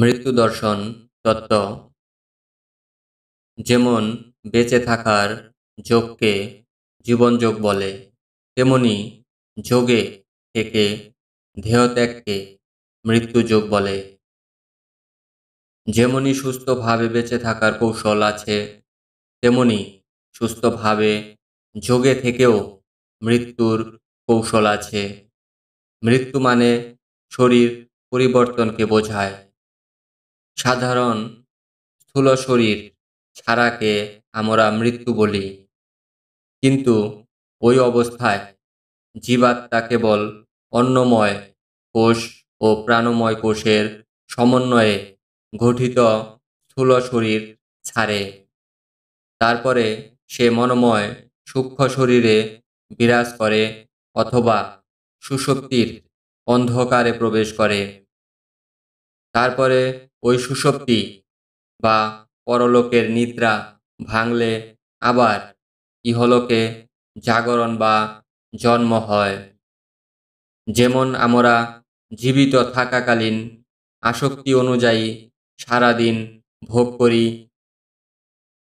মৃত্যু দর্শন তত্ত্ব। যেমন, বেঁচে থাকার যোগকে জীবনযোগ বলে, তেমনি যোগে থেকে দেহত্যাগকে মৃত্যুযোগ বলে। যেমনি সুস্থভাবে বেঁচে থাকার কৌশল আছে, তেমনি সুস্থভাবে যোগে থেকেও মৃত্যুর কৌশল আছে। মৃত্যু মানে শরীর পরিবর্তনকে বোঝায়। সাধারণ স্থূল শরীর ছাড়াকে আমরা মৃত্যু বলি। কিন্তু ওই অবস্থায় জীবাত্মা কেবল অন্নময় কোষ ও প্রাণময় কোষের সমন্বয়ে গঠিত স্থূল শরীর ছাড়ে। তারপরে সে মনোময় সূক্ষ্ম শরীরে বিরাজ করে অথবা সুশক্তির অন্ধকারে প্রবেশ করে। তারপরে ওই সুশক্তি বা পরলোকের নিদ্রা ভাঙলে আবার ইহলোকে জাগরণ বা জন্ম হয়। যেমন আমরা জীবিত থাকাকালীন আসক্তি অনুযায়ী সারাদিন ভোগ করি,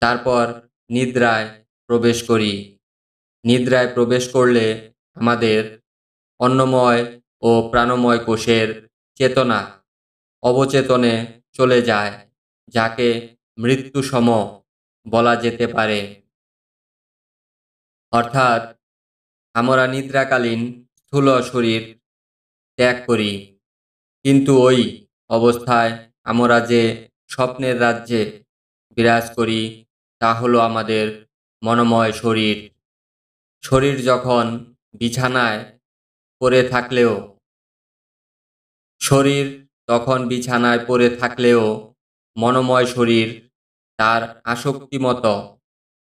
তারপর নিদ্রায় প্রবেশ করি। নিদ্রায় প্রবেশ করলে আমাদের অন্নময় ও প্রাণময় কোষের চেতনা অবচেতনে চলে যায়, যাকে মৃত্যুসম বলা যেতে পারে। অর্থাৎ আমরা নিদ্রাকালীন স্থূল শরীর ত্যাগ করি, কিন্তু ওই অবস্থায় আমরা যে স্বপ্নের রাজ্যে বিরাজ করি, তা হলো আমাদের মনোময় শরীর। শরীর যখন বিছানায় পড়ে থাকলেও শরীর তখন বিছানায় পড়ে থাকলেও মনোময় শরীর তার আসক্তিমতো।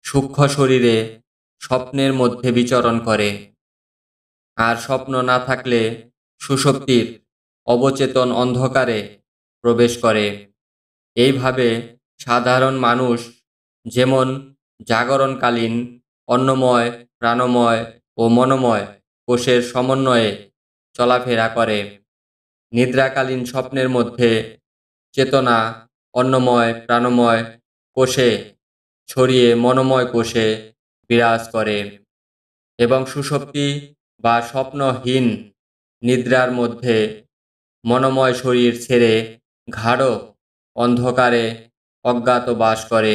সূক্ষ্ম শরীরে স্বপ্নের মধ্যে বিচরণ করে। আর স্বপ্ন না থাকলে সুশক্তির অবচেতন অন্ধকারে প্রবেশ করে। এইভাবে সাধারণ মানুষ যেমন জাগরণকালীন, অন্নময়, প্রাণময় ও মনোময় কোষের সমন্বয়ে চলাফেরা করে। নিদ্রাকালীন স্বপ্নের মধ্যে চেতনা, অন্নময়, প্রাণময় কোষে ছড়িয়ে মনোময় কোষে বিরাজ করে এবং সুশক্তি বা স্বপ্নহীন নিদ্রার মধ্যে মনোময় শরীর ছেড়ে ঘাড় অন্ধকারে অজ্ঞাত বাস করে।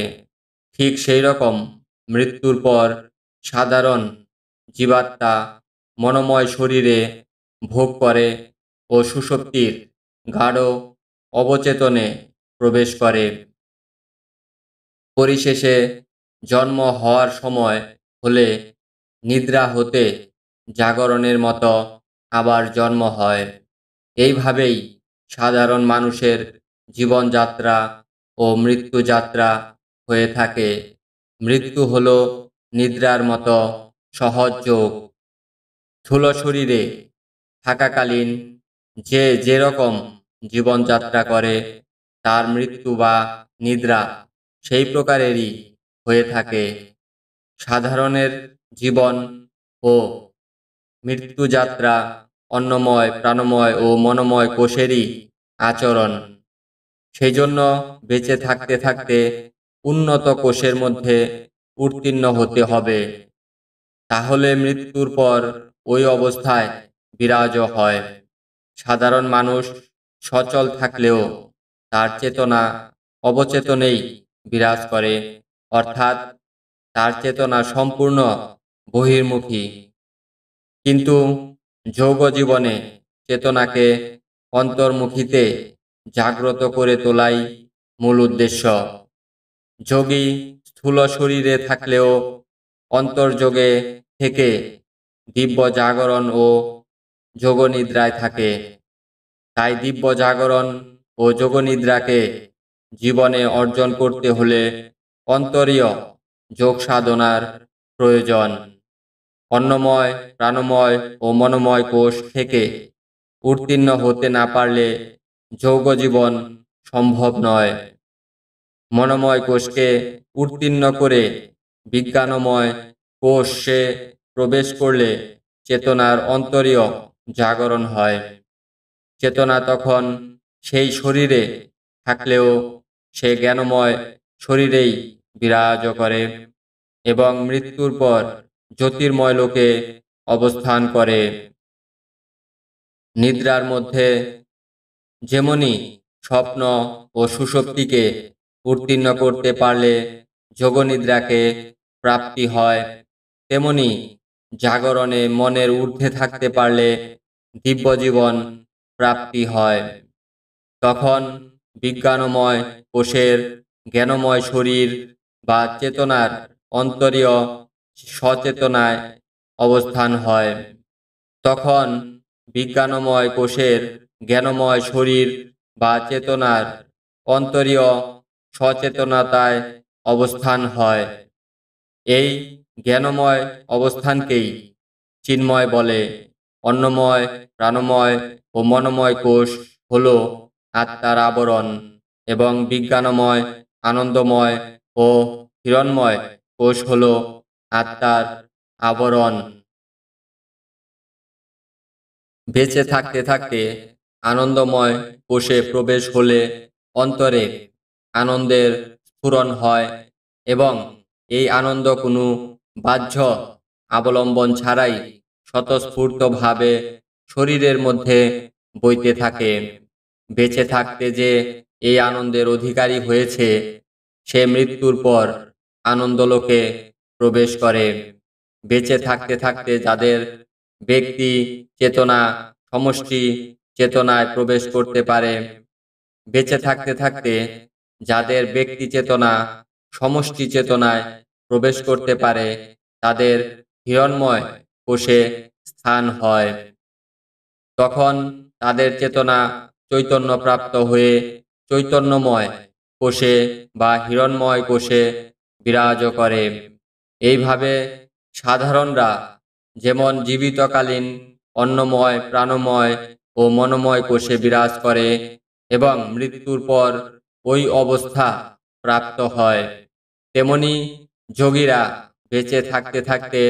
ঠিক সেই রকম মৃত্যুর পর সাধারণ জীবাত্মা মনোময় শরীরে ভোগ করে ও সুশক্তির গাঢ় অবচেতনে প্রবেশ করে। পরিশেষে জন্ম হওয়ার সময় হলে নিদ্রা হতে জাগরণের মতো আবার জন্ম হয়। এইভাবেই সাধারণ মানুষের জীবনযাত্রা ও মৃত্যুযাত্রা হয়ে থাকে। মৃত্যু হল নিদ্রার মতো সহজ যোগ। স্থূল শরীরে থাকাকালীন যে যেরকম জীবনযাত্রা করে, তার মৃত্যু বা নিদ্রা সেই প্রকারেরই হয়ে থাকে। সাধারণের জীবন ও মৃত্যুযাত্রা অন্নময়, প্রাণময় ও মনোময় কোষেরই আচরণ। সেই জন্য বেঁচে থাকতে থাকতে উন্নত কোষের মধ্যে উত্তীর্ণ হতে হবে। তাহলে মৃত্যুর পর ওই অবস্থায় বিরাজ হয়। সাধারণ মানুষ সচল থাকলেও তার চেতনা অবচেতনেই বিরাজ করে। অর্থাৎ তার চেতনা সম্পূর্ণ বহির্মুখী। কিন্তু যোগ জীবনে চেতনাকে অন্তর্মুখীতে জাগ্রত করে তোলাই মূল উদ্দেশ্য। যোগী স্থূল শরীরে থাকলেও অন্তর্যোগে থেকে দিব্য জাগরণ ও যোগনিদ্রায় থাকে। তাই দিব্য জাগরণ ও যোগনিদ্রাকে জীবনে অর্জন করতে হলে অন্তরীয় যোগ সাধনার প্রয়োজন। অন্নময়, প্রাণময় ও মনোময় কোষ থেকে উত্তীর্ণ হতে না পারলে যৌগ জীবন সম্ভব নয়। মনোময় কোষকে উত্তীর্ণ করে বিজ্ঞানময় কোষে প্রবেশ করলে চেতনার অন্তরীয় জাগরণ হয়। চেতনা তখন সেই শরীরে থাকলেও সে জ্ঞানময় শরীরেই বিরাজ করে এবং মৃত্যুর পর জ্যোতির্ময় লোকে অবস্থান করে। নিদ্রার মধ্যে যেমনি স্বপ্ন ও সুষুপ্তিকে উত্তীর্ণ করতে পারলে যোগনিদ্রাকে প্রাপ্তি হয়, তেমনি জাগরণে মনের ঊর্ধ্বে থাকতে পারলে দিব্যজীবন প্রাপ্তি হয়। তখন বিজ্ঞানময় কোষের জ্ঞানময় শরীর বা চেতনার অন্তরীয় সচেতনায় অবস্থান হয়। তখন বিজ্ঞানময় কোষের জ্ঞানময় শরীর বা চেতনার অন্তরীয় সচেতনতায় অবস্থান হয়। এই জ্ঞানময় অবস্থানকেই চিন্ময় বলে। অন্নময়, প্রাণময় ও মনোময় কোষ হল আত্মার আবরণ এবং বিজ্ঞানময়, আনন্দময় ও হিরণময় কোষ হল আত্মার আবরণ। বেঁচে থাকতে থাকতে আনন্দময় কোষে প্রবেশ হলে অন্তরে আনন্দের স্ফুরণ হয় এবং এই আনন্দ কোনো বাহ্য অবলম্বন ছাড়াই স্বতঃস্ফূর্তভাবে শরীরের মধ্যে বইতে থাকে। বেঁচে থাকতে যে এই আনন্দের অধিকারী হয়েছে, সে মৃত্যুর পর আনন্দলোকে প্রবেশ করে। বেঁচে থাকতে থাকতে যাদের ব্যক্তি চেতনা, সমষ্টি চেতনায় প্রবেশ করতে পারে, বেঁচে থাকতে থাকতে যাদের ব্যক্তি চেতনা, সমষ্টি চেতনায় প্রবেশ করতে পারে, তাদের হিরণময় কোষে স্থান হয়। তখন তাদের চেতনা চৈতন্য প্রাপ্ত হয়ে চৈতন্যময় কোষে বা হিরণময় কোষে বিরাজ করে। এইভাবে সাধারণরা যেমন জীবিতকালীন অন্নময়, প্রাণময় ও মনোময় কোষে বিরাজ করে এবং মৃত্যুর পর ওই অবস্থা প্রাপ্ত হয়, তেমনি যোগীরা বেঁচে থাকতে থাকতে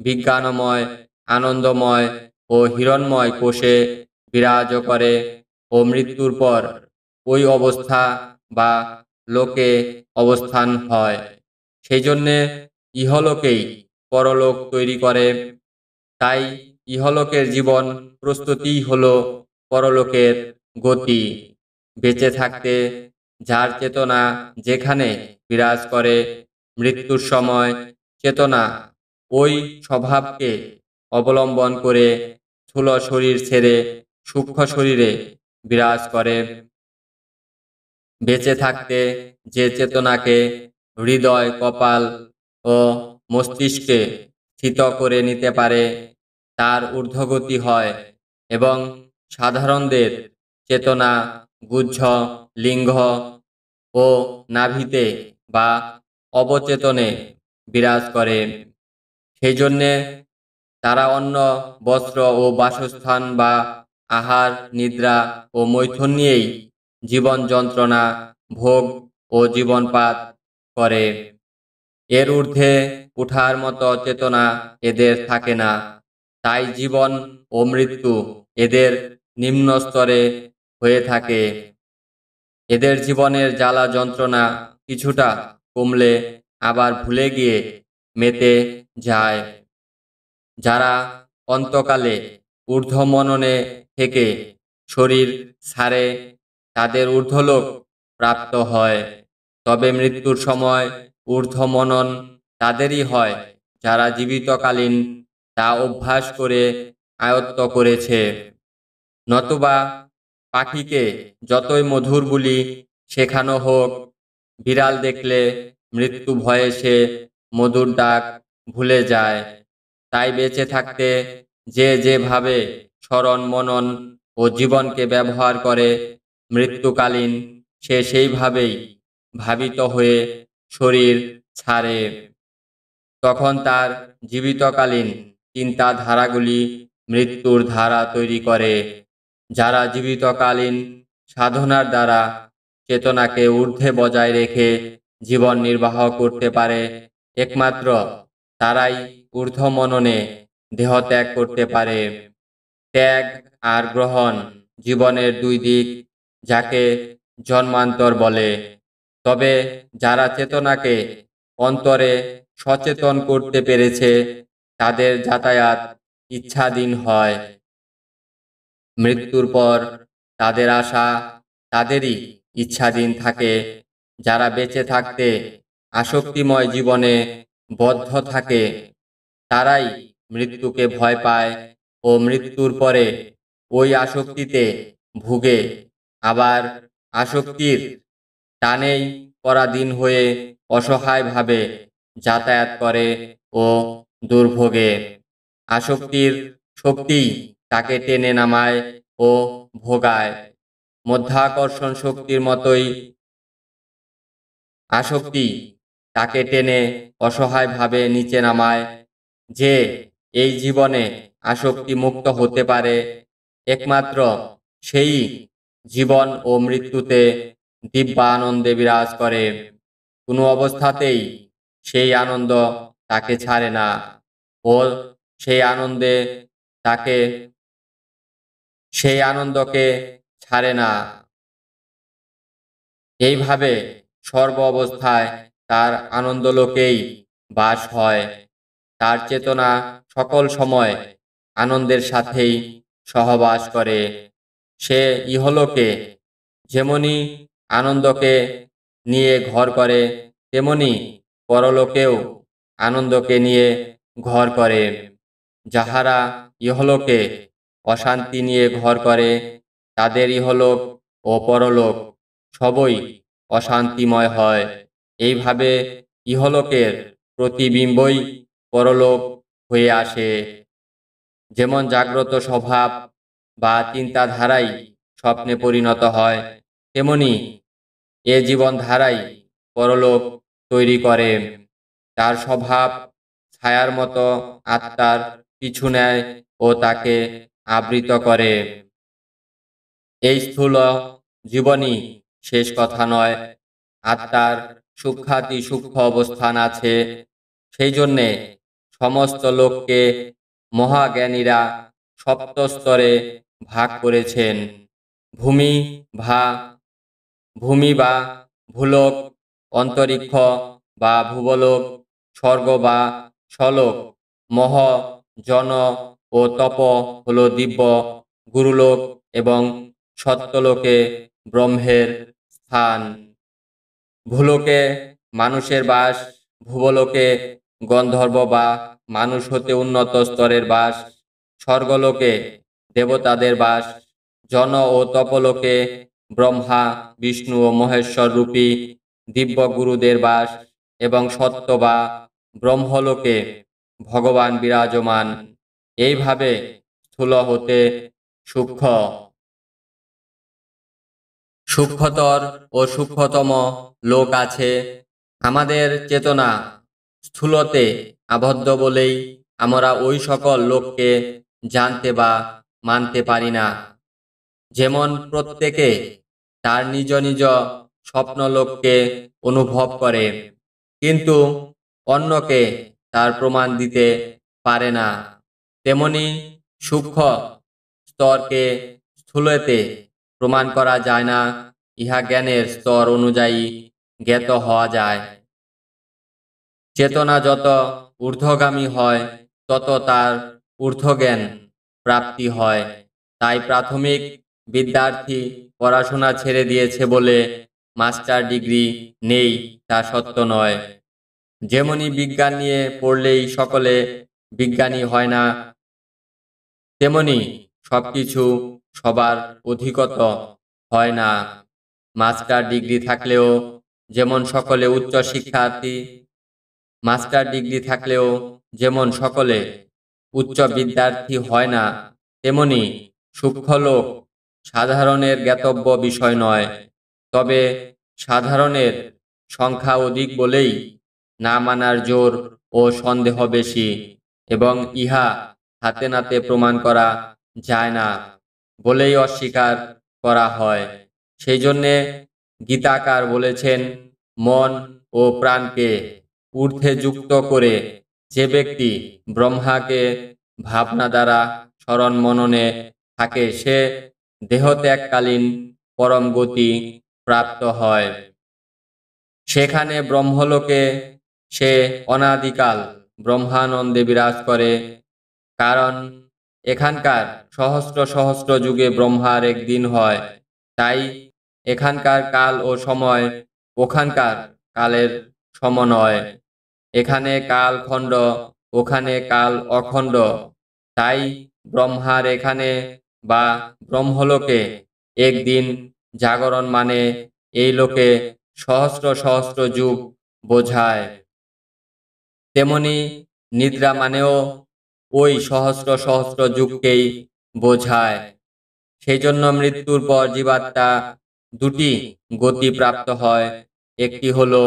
বিজ্ঞানময়, আনন্দময় ও হিরণময় কোষে বিরাজ করে ও মৃত্যুর পর ওই অবস্থা বা লোকে অবস্থান হয়। সেই জন্যে ইহলোকেই পরলোক তৈরি করে। তাই ইহলোকের জীবন প্রস্তুতিই হলো পরলোকের গতি। বেঁচে থাকতে যার চেতনা যেখানে বিরাজ করে মৃত্যুর সময় চেতনা ওই স্বভাবকে অবলম্বন করে স্থূল শরীর ছেড়ে সূক্ষ্ম শরীরে বিরাজ করে। বেঁচে থাকতে যে চেতনাকে হৃদয়, কপাল ও মস্তিষ্কে স্থিত করে নিতে পারে, তার ঊর্ধ্বগতি হয় এবং সাধারণদের চেতনা গুজ্জ লিঙ্গ ও নাভিতে বা অবচেতনে বিরাজ করে। সেই জন্যে তারা অন্য বস্ত্র ও বাসস্থান বা আহার, নিদ্রা ও মৈথুন নিয়েই জীবন যন্ত্রণা, ভোগ ও জীবনপাত করে। এর ঊর্ধ্বে উঠার মতো চেতনা এদের থাকে না। তাই জীবন ও মৃত্যু এদের নিম্ন স্তরে হয়ে থাকে। এদের জীবনের জ্বালা যন্ত্রণা কিছুটা কমলে আবার ভুলে গিয়ে মেতে যায়। যারা অন্তকালে ঊর্ধ্বমননে থেকে শরীর ছাড়ে তাদের ঊর্ধ্বলোক প্রাপ্ত হয়। তবে মৃত্যুর সময় ঊর্ধ্বমনন তাদেরই হয়, যারা জীবিতকালীন তা অভ্যাস করে আয়ত্ত করেছে। নতুবা পাখিকে যতই মধুর বলি শেখানো হোক বিড়াল দেখলে মৃত্যু ভয়ে সে মধুর ডাক ভুলে যায়। তাই বেঁচে থাকতে যে যেভাবে স্মরণ, মনন ও জীবনকে ব্যবহার করে মৃত্যুকালীন, সে সেইভাবেই ভাবিত হয়ে শরীর ছাড়ে। তখন তার জীবিতকালীন চিন্তাধারাগুলি মৃত্যুর ধারা তৈরি করে, যারা জীবিতকালীন সাধনার দ্বারা চেতনাকে ঊর্ধ্বে বজায় রেখে জীবন নির্বাহ করতে পারে। একমাত্র তারাই ঊর্ধ্বমননে দেহ ত্যাগ করতে পারে। ত্যাগ আর গ্রহণ জীবনের দুই দিক, যাকে জন্মান্তর বলে। তবে যারা চেতনাকে অন্তরে সচেতন করতে পেরেছে, তাদের যাতায়াত ইচ্ছাধীন হয়। মৃত্যুর পর তাদের আশা তাদেরই ইচ্ছাধীন থাকে, যারা বেঁচে থাকতে আসক্তিময় জীবনে বদ্ধ থাকে, তারাই মৃত্যুকে ভয় পায় ও মৃত্যুর পরে ওই আসক্তিতে ভুগে। আবার আসক্তির টানেই পরাধীন হয়ে অসহায়ভাবে যাতায়াত করে ও দুর্ভোগে। আসক্তির শক্তি তাকে টেনে নামায় ও ভোগায়। মধ্যাকর্ষণ শক্তির মতোই আসক্তি তাকে টেনে অসহায়ভাবে নিচে নামায়, যে এই জীবনে আসক্তি মুক্ত হতে পারে। একমাত্র সেই জীবন ও মৃত্যুতে দিব্যা আনন্দে বিরাজ করে। কোনো অবস্থাতেই সেই আনন্দ তাকে ছাড়ে না। ও সেই আনন্দে তাকে, সেই আনন্দকে ছাড়ে না। এইভাবে সর্ব অবস্থায় তার আনন্দলোকেই বাস হয়। তার চেতনা সকল সময় আনন্দের সাথেই সহবাস করে। সে ইহলোকে যেমনি আনন্দকে নিয়ে ঘর করে, তেমনি পরলোকেও আনন্দকে নিয়ে ঘর করে। যাহারা ইহলোকে অশান্তি নিয়ে ঘর করে তাদের ইহলোক ও পরলোক সবই অশান্তিময় হয়। এইভাবে ইহলোকের প্রতিবিম্বই পরলোক হয়ে আসে। যেমন জাগ্রত স্বভাব বা চিন্তাধারাই স্বপ্নে পরিণত হয়, তেমনি এ জীবনধারাই পরলোক তৈরি করে। তার স্বভাব ছায়ার মতো আত্মার পিছু নেয় ও তাকে আবৃত করে। এই স্থূল জীবনই শেষ কথা নয়। আত্মার সূক্ষাতি সূক্ষ্ম অবস্থান আছে। সেই জন্যে সমস্ত লোককে মহাজ্ঞানীরা সপ্তস্তরে ভাগ করেছেন। ভূমি ভা, ভূমি বা ভূলোক, অন্তরিক্ষ বা ভূবলোক, স্বর্গ বা সলোক মহ, জন ও তপ হল দিব্য, গুরুলোক এবং সত্যলোকে ব্রহ্মের স্থান, ভূলোকে মানুষের বাস, ভূবলোকে গন্ধর্ব বা মানুষ হতে উন্নত স্তরের বাস, স্বর্গলোকে দেবতাদের বাস, জন ও তপলোকে ব্রহ্মা, বিষ্ণু ও মহেশ্বর রূপী দিব্য গুরুদের বাস এবং সত্য বা ব্রহ্মলোকে ভগবান বিরাজমান। এইভাবে স্থূল হতে সূক্ষ্ম। সূক্ষ্মতর ও সূক্ষ্মতম লোক আছে। আমাদের চেতনা স্থূলতে আবদ্ধ বলেই আমরা ওই সকল লোককে জানতে বা মানতে পারি না। যেমন প্রত্যেকে তার নিজ নিজ স্বপ্নলোককে অনুভব করে, কিন্তু অন্যকে তার প্রমাণ দিতে পারে না। তেমনি সূক্ষ্ম স্তরকে স্থূলতে প্রমাণ করা যায় না, ইহা জ্ঞানের স্তর অনুযায়ী জ্ঞাত হওয়া যায়। চেতনা যত ঊর্ধ্বগামী হয়, তত তার ঊর্ধ্বজ্ঞান প্রাপ্তি হয়। তাই প্রাথমিক বিদ্যার্থী পড়াশোনা ছেড়ে দিয়েছে বলে মাস্টার ডিগ্রি নেই, তা সত্য নয়। যেমনি বিজ্ঞান নিয়ে পড়লেই সকলে বিজ্ঞানী হয় না, তেমনি সবকিছু সবার অধিকত হয় না। মাস্টার ডিগ্রি থাকলেও যেমন সকলে উচ্চ শিক্ষার্থী, মাস্টার ডিগ্রি থাকলেও যেমন সকলে উচ্চ বিদ্যার্থী হয় না, তেমনি সূক্ষ্ম লোক সাধারণের জ্ঞাতব্য বিষয় নয়। তবে সাধারণের সংখ্যা অধিক বলেই না মানার জোর ও সন্দেহ বেশি এবং ইহা হাতে নাতে প্রমাণ করা যায় না। বলেই অস্বীকার করা হয়। সেই জন্যে গীতাকার বলেছেন, মন ও প্রাণকে ঊর্ধ্বে যুক্ত করে যে ব্যক্তি ব্রহ্মাকে ভাবনা দ্বারা স্মরণ মননে থাকে, সে দেহত্যাগকালীন পরম গতি প্রাপ্ত হয়। সেখানে ব্রহ্মলোকে সে অনাদিকাল ব্রহ্মানন্দে বিরাজ করে, কারণ এখানকার সহস্র সহস্র যুগে ব্রহ্মার একদিন হয়। তাই এখানকার কাল ও সময় ওখানকার কালের সমনয় এখানে কাল খণ্ড, ওখানে কাল অখণ্ড। তাই ব্রহ্মার এখানে বা ব্রহ্মলোকে একদিন জাগরণ মানে এই লোকে সহস্র সহস্র যুগ বোঝায়। তেমনি নিদ্রা মানেও ওই সহস্র সহস্র যুগকেই বোঝায়। সেই জন্য মৃত্যুর পর জীবাত্মা দুটি গতি প্রাপ্ত হয়, একটি হলো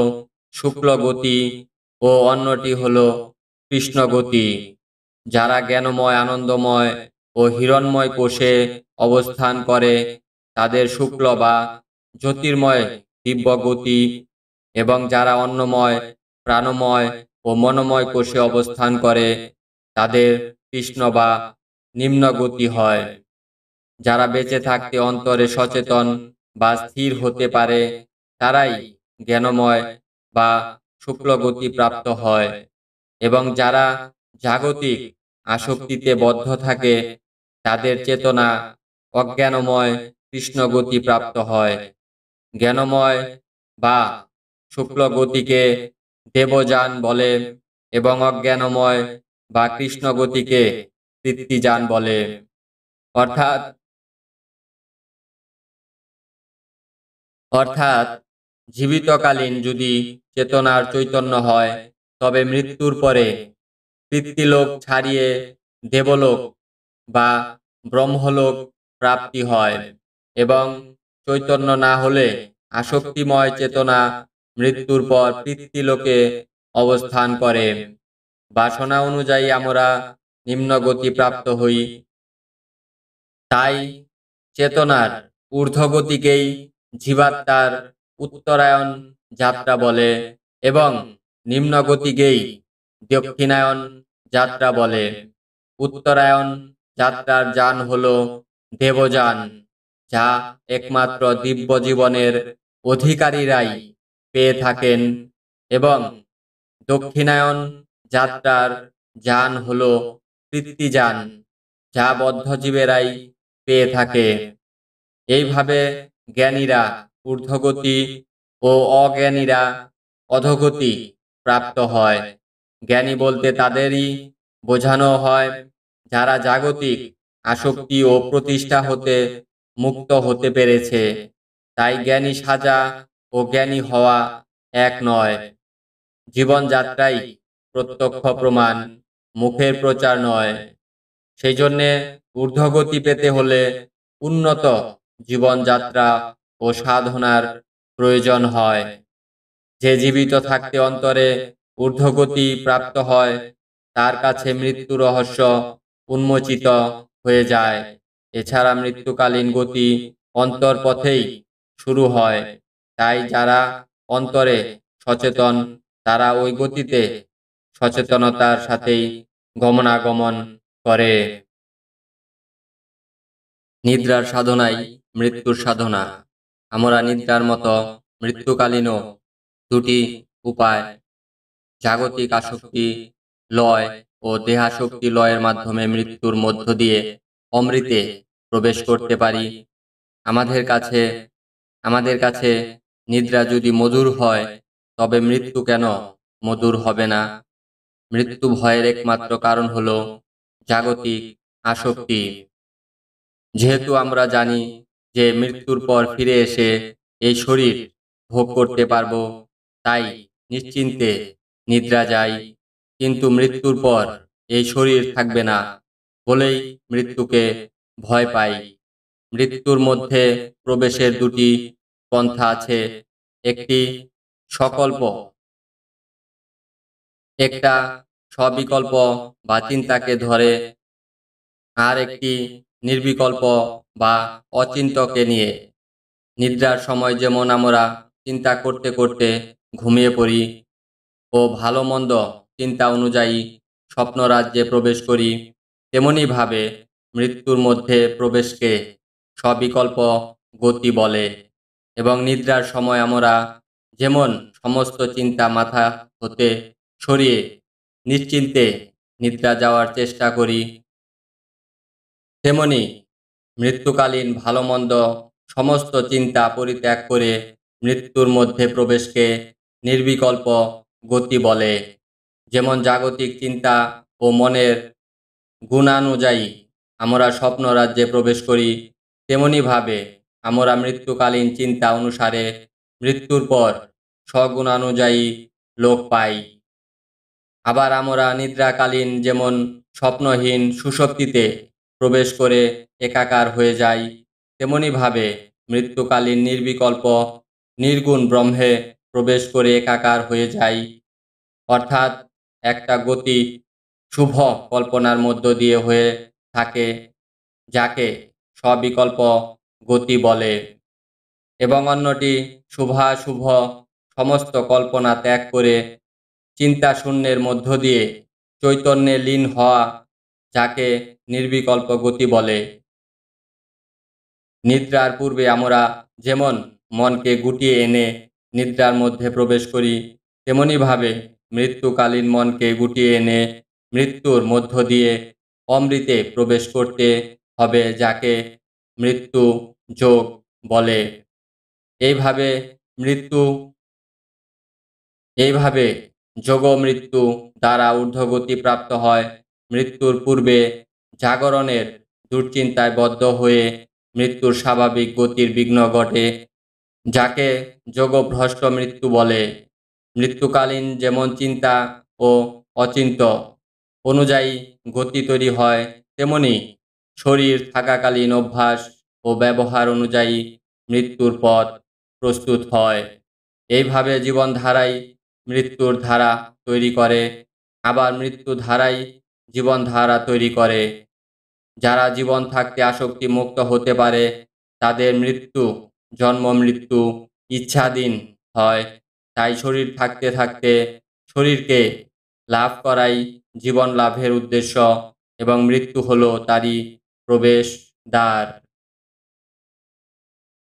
শুক্ল গতি ও অন্যটি হলো কৃষ্ণ গতি। যারা জ্ঞানময়, আনন্দময় ও হিরণময় কোষে অবস্থান করে, তাদের শুক্ল বা জ্যোতির্ময় দিব্য গতি এবং যারা অন্নময়, প্রাণময় ও মনোময় কোষে অবস্থান করে তাদের কৃষ্ণ বা নিম্ন গতি হয়। যারা বেঁচে থাকতে অন্তরে সচেতন বা স্থির হতে পারে, তারাই জ্ঞানময় বা শুক্লগতি প্রাপ্ত হয়। এবং যারা জাগতিক আসক্তিতে বদ্ধ থাকে, তাদের চেতনা অজ্ঞানময় কৃষ্ণগতি প্রাপ্ত হয়। জ্ঞানময় বা শুক্লগতিকে দেবযান বলে এবং অজ্ঞানময় বা কৃষ্ণগতিকে তৃপ্তিযান বলে। অর্থাৎ অর্থাৎ জীবিতকালীন যদি চেতনার চৈতন্য হয়, তবে মৃত্যুর পরে পিতৃলোক ছাড়িয়ে দেবলোক বা ব্রহ্মলোক প্রাপ্তি হয় এবং চৈতন্য না হলে আসক্তিময় চেতনা মৃত্যুর পর পিতৃলোকে অবস্থান করে। বাসনা অনুযায়ী আমরা নিম্নগতি প্রাপ্ত হই। তাই চেতনার ঊর্ধ্বগতিকেই জীবাত্মার উত্তরায়ণ যাত্রা বলে এবং নিম্নগতিকেই দক্ষিণায়ন যাত্রা বলে। উত্তরায়ণ যাত্রার যান হল দেবযান, যা একমাত্র দিব্য জীবনের অধিকারীরাই পেয়ে থাকেন এবং দক্ষিণায়ন যাত্রার যান হল কৃত্তিযান যা বদ্ধজীবেরাই পেয়ে থাকে। এইভাবে জ্ঞানীরা ঊর্ধ্বগতি ও অজ্ঞানীরা অধগতি প্রাপ্ত হয়। জ্ঞানী বলতে তাদেরই বোঝানো হয়, যারা জাগতিক আসক্তি ও প্রতিষ্ঠা হতে মুক্ত হতে পেরেছে। তাই জ্ঞানী সাজা ও জ্ঞানী হওয়া এক নয়। জীবনযাত্রাই প্রত্যক্ষ প্রমাণ মুখের প্রচার নয়। সেই জন্যে ঊর্ধ্বগতি পেতে হলে উন্নত জীবনযাত্রা ও সাধনার প্রয়োজন হয়। যে জীবিত থাকতে অন্তরে ঊর্ধ্বগতি প্রাপ্ত হয়, তার কাছে মৃত্যু রহস্য উন্মোচিত হয়ে যায়। এছাড়া মৃত্যুকালীন গতি অন্তর পথেই শুরু হয়। তাই যারা অন্তরে সচেতন, তারা ওই গতিতে সচেতনতার সাথেই গমনাগমন করে। নিদ্রার সাধনাই মৃত্যুর সাধনা। আমরা নিদ্রার মতো মৃত্যুকালীনও দুটি উপায়, জাগতিক আসক্তি লয় ও দেহাশক্তি লয়ের মাধ্যমে মৃত্যুর মধ্য দিয়ে অমৃতে প্রবেশ করতে পারি। আমাদের কাছে আমাদের কাছে নিদ্রা যদি মধুর হয়, তবে মৃত্যু কেন মধুর হবে না? মৃত্যু ভয়ের একমাত্র কারণ হলো জাগতিক আসক্তি। যেহেতু আমরা জানি যে মৃত্যুর পর ফিরে এসে এই শরীর ভোগ করতে পারব, তাই নিশ্চিন্তে নিদ্রা যাই, কিন্তু মৃত্যুর পর এই শরীর থাকবে না বলেই মৃত্যুকে ভয় পাই। মৃত্যুর মধ্যে প্রবেশের দুটি পন্থা আছে, একটি সকল্প, একটা সবিকল্প বা চিন্তাকে ধরে। আর একটি নির্বিকল্প বা অচিন্তকে নিয়ে। নিদ্রার সময় যেমন আমরা চিন্তা করতে করতে ঘুমিয়ে পড়ি ও ভালো মন্দ চিন্তা অনুযায়ী স্বপ্নরাজ্যে প্রবেশ করি, তেমনিভাবে মৃত্যুর মধ্যে প্রবেশকে সবিকল্প গতি বলে এবং নিদ্রার সময় আমরা যেমন সমস্ত চিন্তা মাথা হতে সরিয়ে নিশ্চিন্তে নিদ্রা যাওয়ার চেষ্টা করি। তেমনি মৃত্যুকালীন ভালো মন্দ সমস্ত চিন্তা পরিত্যাগ করে মৃত্যুর মধ্যে প্রবেশকে নির্বিকল্প গতি বলে। যেমন জাগতিক চিন্তা ও মনের গুণানুযায়ী আমরা স্বপ্ন রাজ্যে প্রবেশ করি, তেমনিভাবে আমরা মৃত্যুকালীন চিন্তা অনুসারে মৃত্যুর পর স্বগুণানুযায়ী লোক পাই। আবার আমরা নিদ্রাকালীন যেমন স্বপ্নহীন সুশক্তিতে প্রবেশ করে একাকার হয়ে যাই, তেমনিভাবে মৃত্যুকালীন নির্বিকল্প, নির্গুণ ব্রহ্মে প্রবেশ করে একাকার হয়ে যাই। অর্থাৎ একটা গতি শুভ কল্পনার মধ্য দিয়ে হয়ে থাকে, যাকে স্ববিকল্প গতি বলে। এবং অন্যটি শুভাশুভ সমস্ত কল্পনা ত্যাগ করে চিন্তা শূন্যের মধ্য দিয়ে চৈতন্যে লীন হওয়া যাকে নির্বিকল্প গতি বলে। নিদ্রার পূর্বে আমরা যেমন মনকে গুটিয়ে এনে নিদ্রার মধ্যে প্রবেশ করি, তেমনিভাবে মৃত্যুকালীন মনকে গুটিয়ে এনে মৃত্যুর মধ্য দিয়ে অমৃতে প্রবেশ করতে হবে যাকে মৃত্যু যোগ বলে। এইভাবে মৃত্যু, এইভাবে যোগ মৃত্যু দ্বারা ঊর্ধ্বগতি প্রাপ্ত হয়। মৃত্যুর পূর্বে জাগরণের দুশ্চিন্তায় বদ্ধ হয়ে মৃত্যুর স্বাভাবিক গতির বিঘ্ন ঘটে, যাকে যোগভ্রষ্ট মৃত্যু বলে। মৃত্যুকালীন যেমন চিন্তা ও অচিন্ত অনুযায়ী গতি তৈরি হয়, তেমনি শরীর থাকাকালীন অভ্যাস ও ব্যবহার অনুযায়ী মৃত্যুর পথ প্রস্তুত হয়। এইভাবে জীবনধারাই মৃত্যুর ধারা তৈরি করে, আবার মৃত্যু ধারাই জীবনধারা তৈরি করে। যারা জীবন থাকতে আসক্তি মুক্ত হতে পারে, তাদের মৃত্যু, জন্ম মৃত্যু ইচ্ছাধীন হয়। তাই শরীর থাকতে থাকতে শরীরকে লাভ করাই জীবন লাভের উদ্দেশ্য এবং মৃত্যু হলো তারই প্রবেশ দ্বার